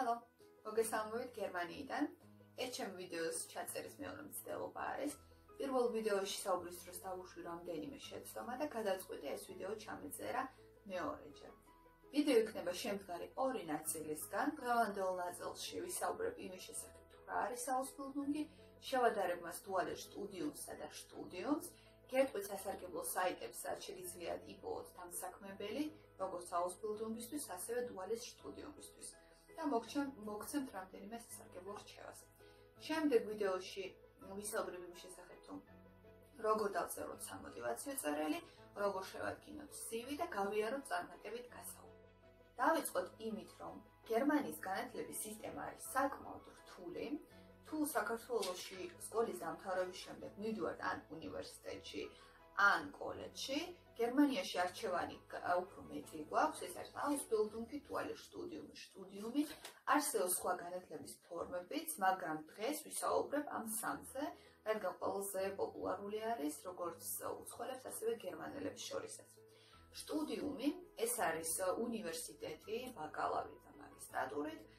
ჰალო, მოგესალმებით გერმანიიდან. ეს ჩემი ვიდეოს ჩაწერის მეორე მცდელობა არის. პირველ ვიდეოში საუბრის დროს დავუშვი რამდენიმე შეცდომა და გადაწყვიტე ეს ვიდეო ჩამეწერა მეორეჯერ. ვიდეო იქნება შემდგარი ორი ნაწილისგან. დღევანდელ ნაწილში ვისაუბრებ იმის შესახებ, თუ რა არის აუსბილდუნგი, შევადარებ მას დუალურ სტუდიუმსა და სტუდიუმს. გეტყვით სასარგებლო საიტებს, სადაც შეგიძლიათ იპოვოთ დამსაქმებელი, როგორც აუსბილდუნგისთვის, ასევე დუალის სტუდიუმისთვის. და მოგჩენ მოგცემთ რამდენიმე სასარგებლო რჩევას. შემდეგ ვიდეოში ვისაუბრებ იმის შესახებ, თუ როგორ დავწეროთ სამოტივაციო წერილი, როგორ შევადგინოთ CV და გავიაროთ წარმატებით გასაუბრება. დავიწყოთ იმით, რომ გერმანიის განათლების სისტემა არის საკმაოდ რთული. თუ საქართველოსში სკოლის დამთავრების შემდეგ მივიდივართ ან უნივერსიტეტში, ან კოლეჯში, გერმანიაში არჩევანი უფრო მეტი გვაქვს, ეს არის აუსბილდუნგი, დუალურ სტუდიუმი, სტუდიუმი, არსებობს სხვა განათლების ფორმებიც, მაგრამ დღეს ვისაუბრებ ამ სამზე, რადგან ყველაზე პოპულარული არის როგორც უცხოელებს, ასევე გერმანელებს შორისაც. სტუდიუმი ეს არის უნივერსიტეტი, ბაკალავრი და მაგისტრატურით.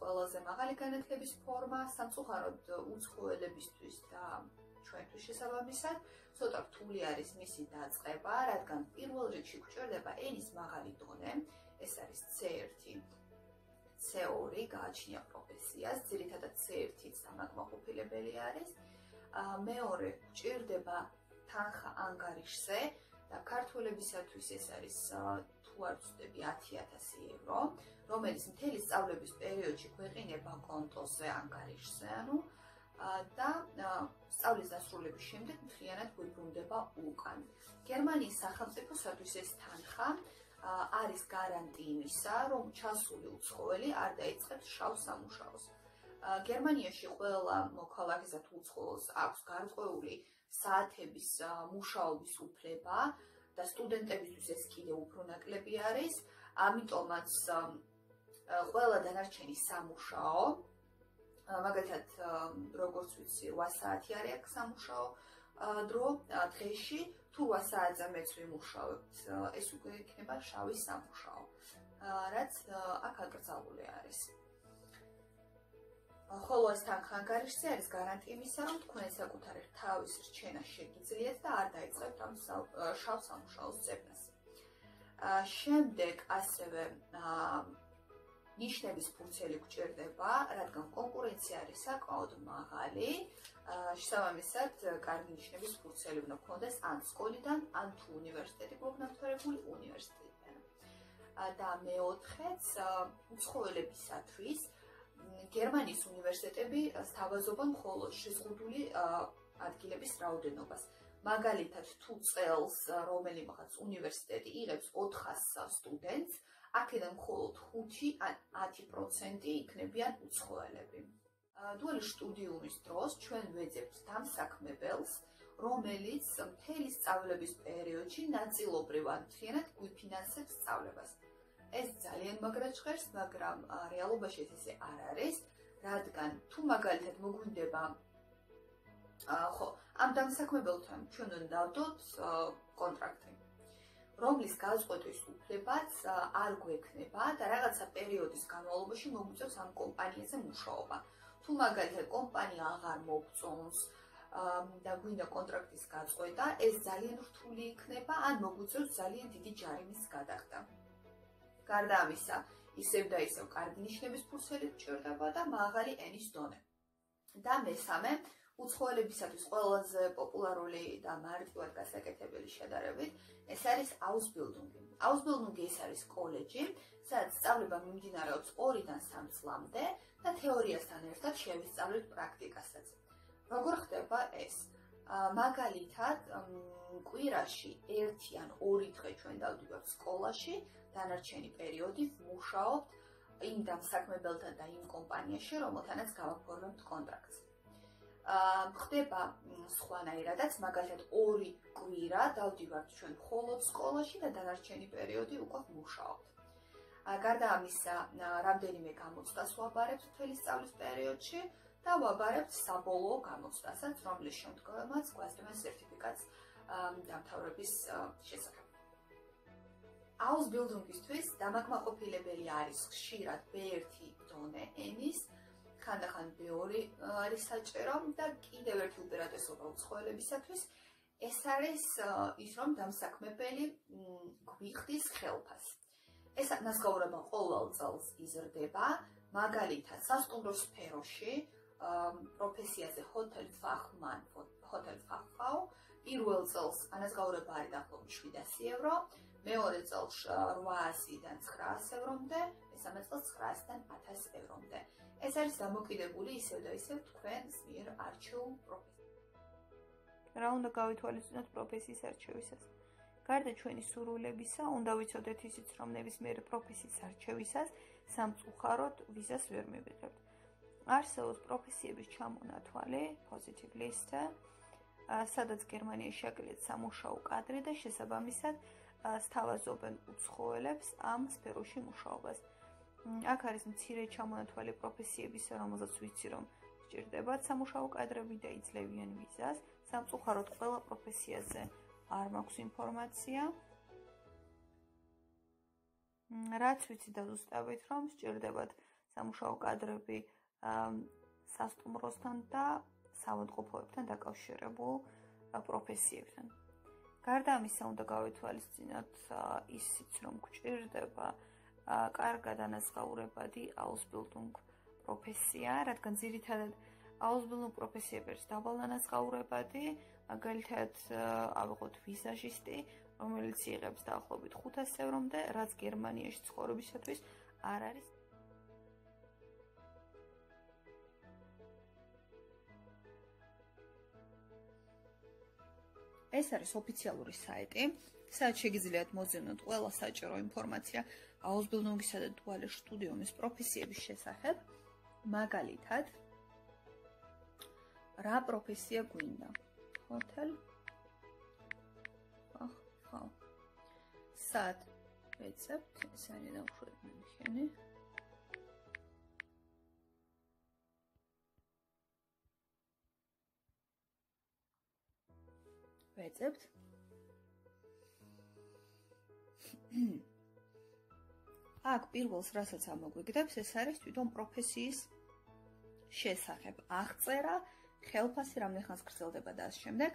ყველაზე მაღალი განათლების ფორმა სამწუხაროდ უცხოელებისთვის და ჩვენთვის შესაბამისად, ცოტა რთული არის მისი დაწყება, რადგან პირველ რიგში გვჭირდება ენის მაღალი დონე, ეს არის C1 C2 გააჩნია პროფესიას, ძირითადად C1-იც დამაკმაყოფილებელი არის. მეორე გვჭირდება თანხა ანგარიშზე, და ქართველებისათვის ეს არის თუ არ ვწდები 10000 ევრო, რომელიც მთელი სწავლების პერიოდში გვეყინება კონტოზე, ანგარიშზე, ანუ და სწავლის დასრულების შემდეგ მთლიანად გვიბრუნდება უკან. გერმანიის სახელმწიფოსათვის ეს თანხა არის გარანტი იმისა, რომ ჩასული უცხოელი არ დაიწყებს შავ სამუშაოს. გერმანიაში ყველა მოქალაქეზე თუ უცხოელს აქვს გარკვეული საათების მუშაობის უფლება, და სტუდენტებისთვის ეს კიდევ უფრო ნაკლები არის. ამიტომაც ყველა დანარჩენი სამუშაო. მაგალითად როგორც ვიცი 8 საათი არის აქ სამუშაო დრო დღეში. თუ 8 საათზე მეც ვიმუშავებთ ეს უკვე იქნება შავი სამუშაო. რაც აქ აკრძალული არის ხოლო ეს თანხანგარიშზე არის გარანტია იმისა, რომ თქვენ საკუთარი თავის რჩენა შეგიძლიათ და არ დაიწყებთ ამ შავ სამუშაოს წევნას. შემდეგ ასევე ნიშნების ფურცელი გჭირდება, რადგან კონკურენცია არის საკმაოდ მაღალი. შესაბამისად, კარგი ნიშნების ფურცელი უნდა გქონდეს ან სკოლიდან, ან თუ უნივერსიტეტი გოგნავთარებული უნივერსიტეტიდან. და მეოთხეც, უცხოელებისათვის გერმანიის უნივერსიტეტები სთავაზობენ მხოლოდ შეზღუდული ადგილების რაოდენობას. მაგალითად, თუ წელს რომელიღაც უნივერსიტეტი იღებს 400 სტუდენტს, აქედან მხოლოდ 5 ან 10% იქნებიან უცხოელები. დუალი სტუდიუმის დროს ჩვენ ვეძებთ დამსაქმებელს, რომელიც მთელი სწავლების პერიოდში ნაწილობრივ ან მთლიანად გვიფინანსებს სწავლებას. ეს ძალიან მაგრაჩხერს, მაგრამ რეალობაში ეს ისე არ არის, რადგან თუ მაგალითად მოგვინდება ხო, ამ დამსაქმებელთან ჩვენ უნდა დავდოთ კონტრაქტი. რომლის გაზღვეტვის უფლებაც არ გვექნება და რაღაცა პერიოდის განმავლობაში მოგვიწევს ამ კომპანიაზე მუშაობა. თუ მაგალითად კომპანია აღარ მოგწონს და გვინდა კონტრაქტის გაწყვეტა, ეს ძალიან რთული იქნება, ან მოგვიწევს ძალიან დიდი ჯარიმის გადახდა. გარდა ამისა, ისევ და ისევ კარგი ნიშნების ფურცელი გჭირდება და მაღალი ენის დონე. და მესამე, უცხოელებისათვის ყველაზე პოპულარული და მარტივად გასაკეთებელი შედარებით, ეს არის აუსბილდუნგი. აუსბილდუნგი ეს არის კოლეჯი, სადაც სწავლება მიმდინარეობს 2-დან 3 წლამდე და თეორიასთან ერთად შევისწავლეთ პრაქტიკასაც. როგორ ხდება ეს? მაგალითად, კვირაში 1 ან 2 დღე ჩვენ დავდივართ სკოლაში, დანარჩენი პერიოდი ვმუშაობთ იმ დამსაქმებელთან და იმ კომპანიაში, რომელთანაც გავაფორმებთ კონტრაქტს. აა ხდება სხვანაირადაც, მაგალითად 2 კვირა დავდივართ ჩვენ მხოლოდ სკოლაში და დანარჩენი პერიოდი უკვე ვმუშაობთ. აა გარდა ამისა, რამდენიმე გამოცდას ვაბარებთ მთელი სწავლის პერიოდში და ვაბარებთ საბოლოო გამოცდასაც, რომლის შემდგომაც გვასწრება სერტიფიკატს დამთავრების შესახებ. აუსბილდუნგისთვის დამაკმაყოფილებელი არის ხშირად B1 დონე ენის ხანდახან B2 არის საჭირო და კიდევ ერთი უპირატესობა უცხოელებისათვის ეს არის ის რომ დამსაქმებელი გვიხდის ხელფას. ეს ნასკაურება ყოველ წელს იზრდება, მაგალითად, სასტუმრო სფეროში, პროფესიაზე ჰოთელ ფახმან, ჰოთელ ფახაო, პირველ წელს ანაზღაურება არის დაახლოებით 700 ევრო, მეორე წელს 800-დან 900 ევრომდე, მესამე წელს 900-დან 1000 ევრომდე. ეს არის დამოკიდებული ისევ და ისევ თქვენს მიერ არჩეულ პროფესიაზე. რა უნდა გავითვალისწინოთ პროფესიის არჩევისას? გარდა ჩვენი სურვილებისა, უნდა ვიცოდეთ ისიც, რომ ნებისმიერ პროფესიის არჩევისას სამწუხაროდ ვიზას ვერ მივიღებთ. არსებობს პროფესიების ჩამონათვალი, positive list, სადაც გერმანიაში აკლიათ სამუშაო კადრი და შესაბამისად სთავაზობენ უცხოელებს ამ სფეროში მუშაობას. აქ არის მცირე ჩამონათვალი პროფესიების, რომელზეც ვიცი, რომ სჭირდებათ სამუშაო კადრები და იძლევიან ვიზას. სამწუხაროდ ყველა პროფესიაზე არ მაქვს ინფორმაცია. რაც ვიცი და ზუსტავით, რომ სჭირდებათ სამუშაო კადრები სასტუმროსთან და საავადმყოფოებთან დაკავშირებულ პროფესიებთან. გარდა ამისა უნდა გავითვალისწინოთ ისიც რომ გვჭირდება კარგად ანაზღაურებადი აუსბილდუნგ პროფესია, რადგან ძირითადად აუსბილდუნგ პროფესიები არის დაბალანაზღაურებადი, მაგალითად ავიღოთ ვიზაჟისტი, რომელიც იღებს დაახლოებით 500 ევრომდე, რაც გერმანიაში ცხოვრებისათვის არ არის ეს არის ოფიციალური საიტი, სადაც შეგიძლიათ მოზივნოთ ყველა საჭირო ინფორმაცია აუსბილდუნგისა და დუალე სტუდიუმის პროფესიების შესახებ. მაგალითად, რა პროფესია გვინდა? ჰოთელ? ახ, ხო. სად? რეცეპტ, ეს არის დაუშვათ მიხენი. ვეწებთ. აქ პირველს რასაც ამოგვიგდებს, ეს არის თვითონ პროფესიის შესახებ. აღწერა, ხელფასი რამდენხანს გრძელდება და ამ შემდეგ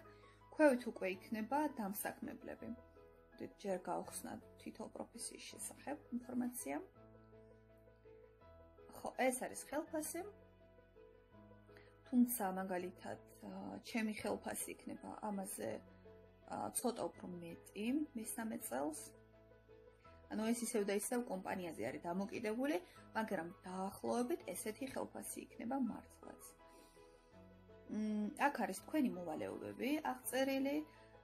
ქვევით უკვე იქნება დამსაქმებლები. ჯერ გავხსნათ თვითონ პროფესიის შესახებ ინფორმაცია. ხო, ეს არის ხელფასი. თუმცა მაგალითად, ჩემი ხელფასი იქნება ამაზე ცოტა უფრო მეტი მესამე წელს. ანუ ეს ისევ და ისევ კომპანიაზე არის დამოკიდებული, მაგრამ დაახლოებით ესეთი ხელფასი იქნება მართლაც. მ აქ არის თქვენი მოვალეობები, აღწერილი,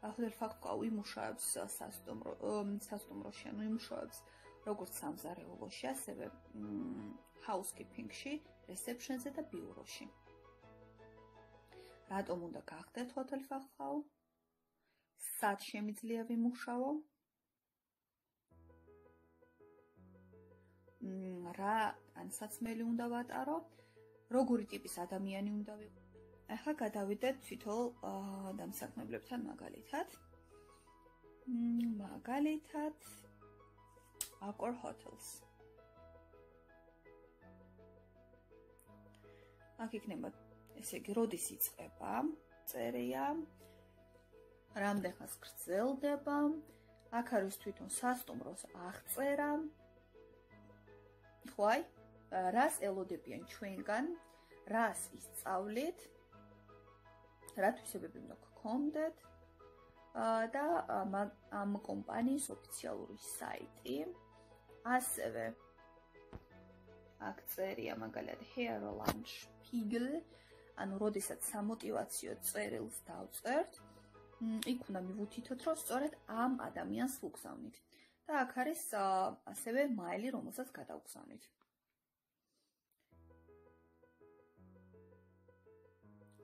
ახლა ფაქტყავ იმუშავებს სასტუმრო სასტუმროში, ანუ იმუშავებს როგორც სამზარეულოში, ასევე housekeeping-ში, reception-ზე და ბიუროში. რატომ უნდა გახდეთ ჰოთელ ფახყავ? სად შემიძლია ვიმუშაო? მ რა განსაცმელი უნდა ვატარო? როგორი ტიპის ადამიანი უნდა ვიყო? ახლა გადავიდეთ თვითონ დამსაქმებლებთან მაგალითად. მ მაგალითად Accor Hotels. აქ იქნება ესე იგი, როდის იწყება? წერია რამდენხანს გრძელდება, აქ არის თვითონ სასტუმროს აღწერა. ხო აი, რას ელოდებიან ჩვენგან, რას ისწავლეთ, რა თვისებები უნდა გქონდეთ და ამ კომპანიის ოფიციალური საიტი. ასევე აქ წერია მაგალითად Hair Lunch Pigl, ანუ როდესაც სამოტივაციო წერილს დავწერთ, იქ უნდა მივუთითოთ, რომ სწორედ ამ ადამიანს ვუგზავნით. და აქ არის ასევე მაილი, რომელსაც გადავგზავნით.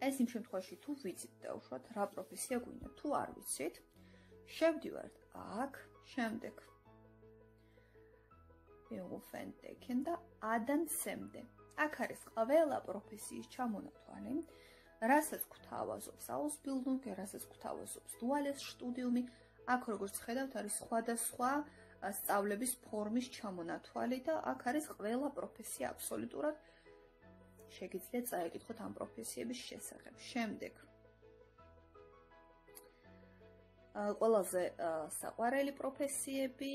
ეს იმ შემთხვევაში თუ ვიცით და უშუალოდ რა პროფესია გვინდა, თუ არ ვიცით, შევდივართ აქ, შემდეგ. ეუგო ფენტეკენ და ადან სემდე. აქ არის ყველა პროფესიის ჩამონათვალი, რასაც გვთავაზობს აუსბილდუნგი, რასაც გვთავაზობს დუალეს სტუდიუმი. აქ როგორც ხედავთ, არის სხვადასხვა სწავლების ფორმის ჩამონათვალი და აქ არის ყველა პროფესია აბსოლუტურად. შეგიძლიათ წაიკითხოთ ამ პროფესიების შესახებ. შემდეგ ყველაზე საყვარელი პროფესიები,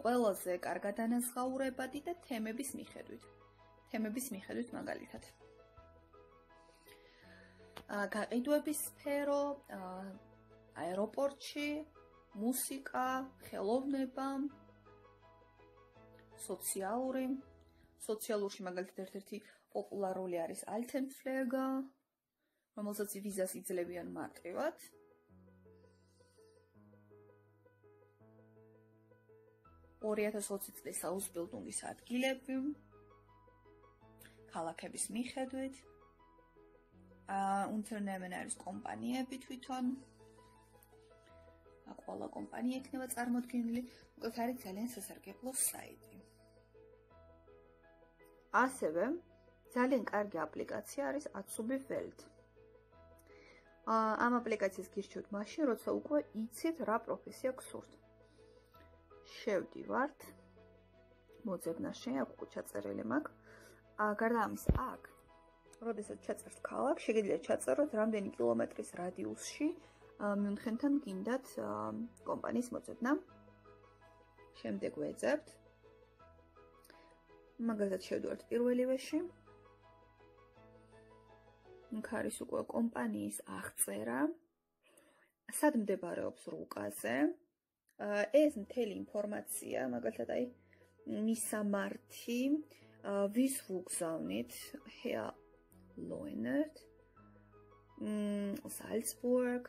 ყველაზე კარგად დანაზღაურებადი და თემების მიხედვით. თემების მიხედვით მაგალითად. გაყიდვების სფერო, აეროპორტში, მუსიკა, ხელოვნება, სოციალური, სოციალურში მაგალითად ერთ-ერთი პოპულარული არის Altenpflege, რომელსაც ვიზას იძლევიან მარტივად. 2020 წლის აუსბილდუნგის ადგილები. ქალაქების მიხედვით აა უნტერნემენ არის კომპანიები თვითონ ყველა კომპანია იქნება წარმოქმნილი უკეთ არის ძალიან სასარგებლო საიტი ასევე ძალიან კარგი აპლიკაცია არის ველთ აა ამ აპლიკაციას გირჩევთ მაშინ როცა უკვე იცით რა პროფესია გსურთ შევდივართ. მოძებნაში აქ უკვე ჩაწერილი მაქვს. გარდა ამის აქ, როდესაც ჩაწერთ ქალაქ, შეგიძლიათ ჩაწეროთ რამდენი კილომეტრის რადიუსში მიუნხენთან გინდათ კომპანიის მოძებნა. შემდეგ ვეძებთ. მაგალითად შევდივართ პირველივეში. იქ არის უკვე კომპანიის აღწერა. სად მდებარეობს რუკაზე? ეს მთელი ინფორმაცია, მაგალითად აი მისამართი, ვის ვუგზავნით, მ სალცბურგ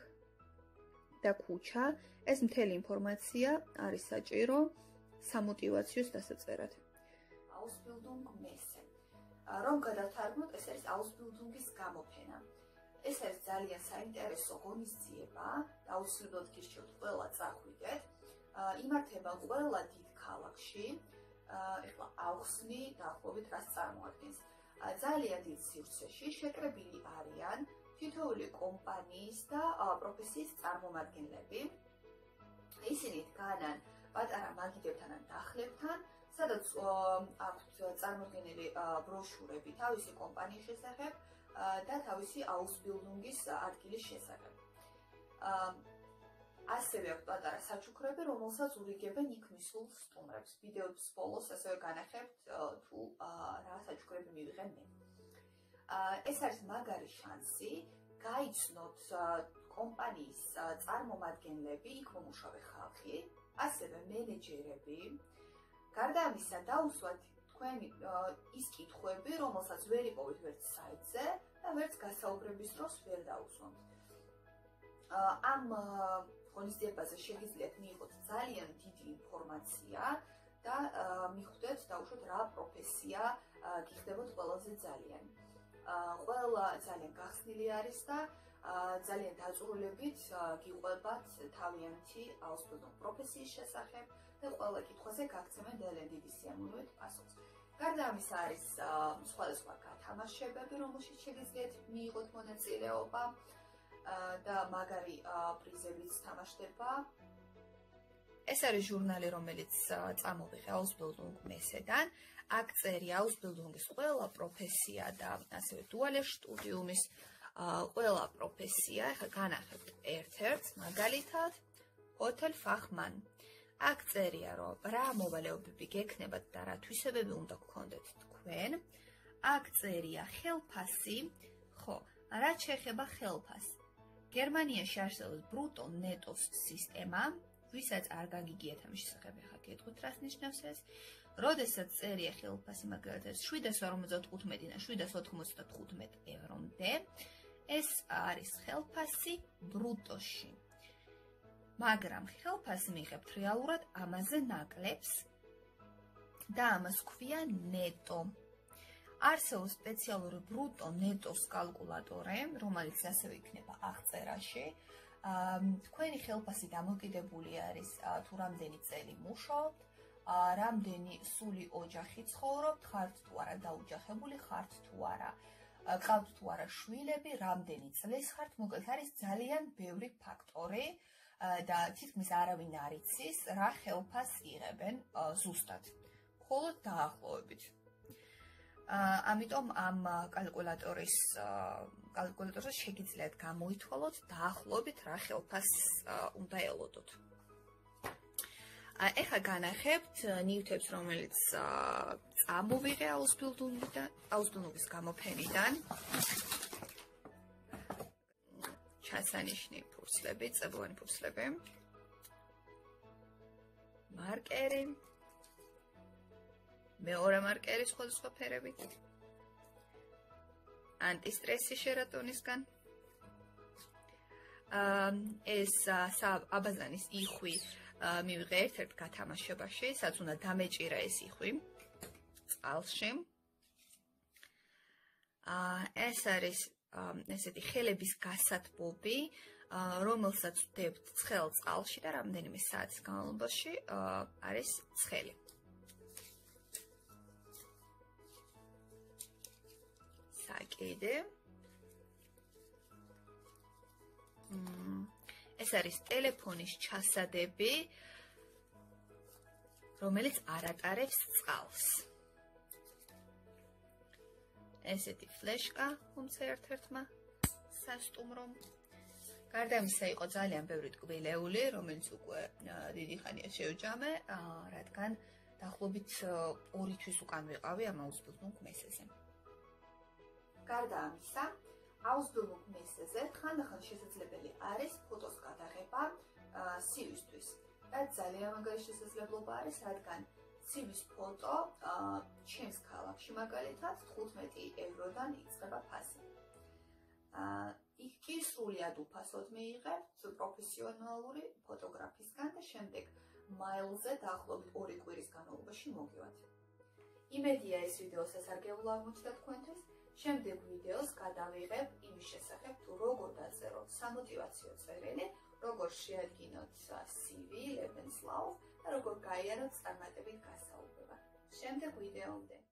და ქუჩა, ეს მთელი ინფორმაცია არის საჭირო სამოტივაციო დასაწერად. აუსბილდუნგ მესე. რომ გადავთარგმნოთ, ეს არის აუსბილდუნგის გამოფენა. ეს არის ძალიან საინტერესო ღონისძიება და აუცილებლად გირჩევთ ყველა წახვიდეთ. იმართება ყველა დიდ ქალაქში. ეხლა აუხსნი დაახლოებით რას წარმოადგენს. ძალიან დიდ სივრცეში შეკრებილი არიან თითოეული კომპანიის და პროფესიის წარმომადგენლები. ისინი დგანან პატარა მაგიდებთან ან დახლებთან, სადაც აქვთ წარმოქმნილი ბროშურები თავისი კომპანიის შესახებ და თავისი აუსბილდუნგის ადგილის შესახებ. ასევე აქვს პატარა საჩუქრები, რომელსაც ურიგებენ იქ მისულ სტუმრებს. ვიდეოს ბოლოს ასევე განახებთ თუ რა საჩუქრები მივიღენ მე. ეს არის მაგარი შანსი გაიცნოთ კომპანიის წარმომადგენლები, იქ მომუშავე ხალხი, ასევე მენეჯერები. გარდა ამისა, დაუსვათ თქვენი ის კითხვები, რომელსაც ვერ იპოვეთ ვერც საიტზე და ვერც გასაუბრების დროს ვერ დაუსვათ. ამ ღონისძიებაზე შეგიძლიათ მიიღოთ ძალიან დიდი ინფორმაცია და მიხვდეთ დაუშვათ რა პროფესია გიხდებოდ ყველაზე ძალიან. ყველა ძალიან გახსნილი არის და ძალიან დაწურულებით გიყვებათ თავიანთი აუსბილდო პროფესიის შესახებ და ყველა კითხვაზე გაგცემენ ძალიან დიდი სიამოვნებით პასუხს. გარდა ამისა არის სხვადასხვა გათამაშებები, რომელშიც შეგიძლიათ მიიღოთ მონაწილეობა. და მაგარი პრიზებიც თამაშდება. ეს არის ჟურნალი, რომელიც წამოვიღე აუსბილდუნგ მესედან. აქ წერი აუსბილდუნგის ყველა პროფესია და ასევე დუალე სტუდიუმის ყველა პროფესია. ახლა განახებთ ერთ-ერთს, მაგალითად, ჰოთელ ფახმან. აქ წერია, რომ რა მოვალეობები გექნებათ და რა თვისებები უნდა გქონდეთ თქვენ. აქ წერია ხელფასი. ხო, რა შეეხება ხელფასს? გერმანიაში არსებობს ბრუტო ნეტოს სისტემა, ვისაც არ გაგიგიათ ამის შესახებ ახლა გეტყვით რას ნიშნავს ეს. როდესაც წერია ხელფასი მაგალითად 755-დან 795 ევრომდე, ეს არის ხელფასი ბრუტოში. მაგრამ ხელფასი მიიღებთ რეალურად ამაზე ნაკლებს და ამას ქვია ნეტო. არსებობს სპეციალური ბრუტო ნეტოს კალკულატორი, რომელიც ასევე იქნება აღწერაში. აა თქვენი ხელფასი დამოკიდებული არის თუ რამდენი წელი მუშაობთ, რამდენი სული ოჯახი ცხოვრობთ, ხართ თუ არა დაუჯახებული, ხართ თუ არა ყავთ თუ არა შვილები, რამდენი წლის ხართ, მოკლედ არის ძალიან ბევრი ფაქტორი და თითქმის არავინ არ იცის რა ხელფას იღებენ ზუსტად. მხოლოდ დაახლოებით. ამიტომ ამ კალკულატორის კალკულატორზე შეგიძლიათ გამოითვალოთ დაახლოებით რა ხელფას უნდა ელოდოთ. ეხა განახებთ ნივთებს, რომელიც წამოვიღე აუსბილდუნიდან, აუსბილდუნის გამოფენიდან. ჩასანიშნი ფურცლები, წებოვანი ფურცლები. მარკერი. მეორე მარკერი სხვადასხვა ფერებით. ანტისტრესი შერატონისგან. აა ეს აბაზანის იხვი მივიღე ერთ-ერთ გათამაშებაში, სადაც უნდა დამეჭირა ეს იხვი წყალში. აა ეს არის ესეთი ხელების გასათბობი, რომელსაც ვდებთ ცხელ წყალში და რამდენიმე საათის განმავლობაში არის ცხელი. საკიდე. მმ ეს არის ტელეფონის ჩასადები, რომელიც არ ატარებს წყალს. ესეთი ფლეშკა უმცე ერთ-ერთმა სასტუმრომ. გარდა ამისა იყო ძალიან ბევრი ტკბილეული, რომელიც უკვე დიდი ხანია შეუჯამე, რადგან დაახლოებით 2 თვის უკან ვიყავი ამ აუსბილდუნ მესეზე. გარდა ამისა, აუსბილდუნ მესეზე ხანდახან შესაძლებელი არის ფოტოს გადაღება სივისთვის. და ძალიან მაგარი შესაძლებლობა არის, რადგან სივის ფოტო ჩემს ქალაქში მაგალითად 15 ევროდან იწყება ფასი. აა იქ კი სრულად უფასოდ მიიღებთ პროფესიონალური ფოტოგრაფისგან და შემდეგ მაილზე დაახლოებით 2 კვირის განმავლობაში მოგივათ. იმედია ეს ვიდეო სასარგებლო აღმოჩნდა თქვენთვის. შემდეგ ვიდეოს გადავიღებ იმის შესახებ, თუ როგორ დაწეროთ სამოტივაციო წერილი, როგორ შეადგინოთ CV, Lebenslauf და როგორ გაიაროთ წარმატებით გასაუბრება. შემდეგ ვიდეომდე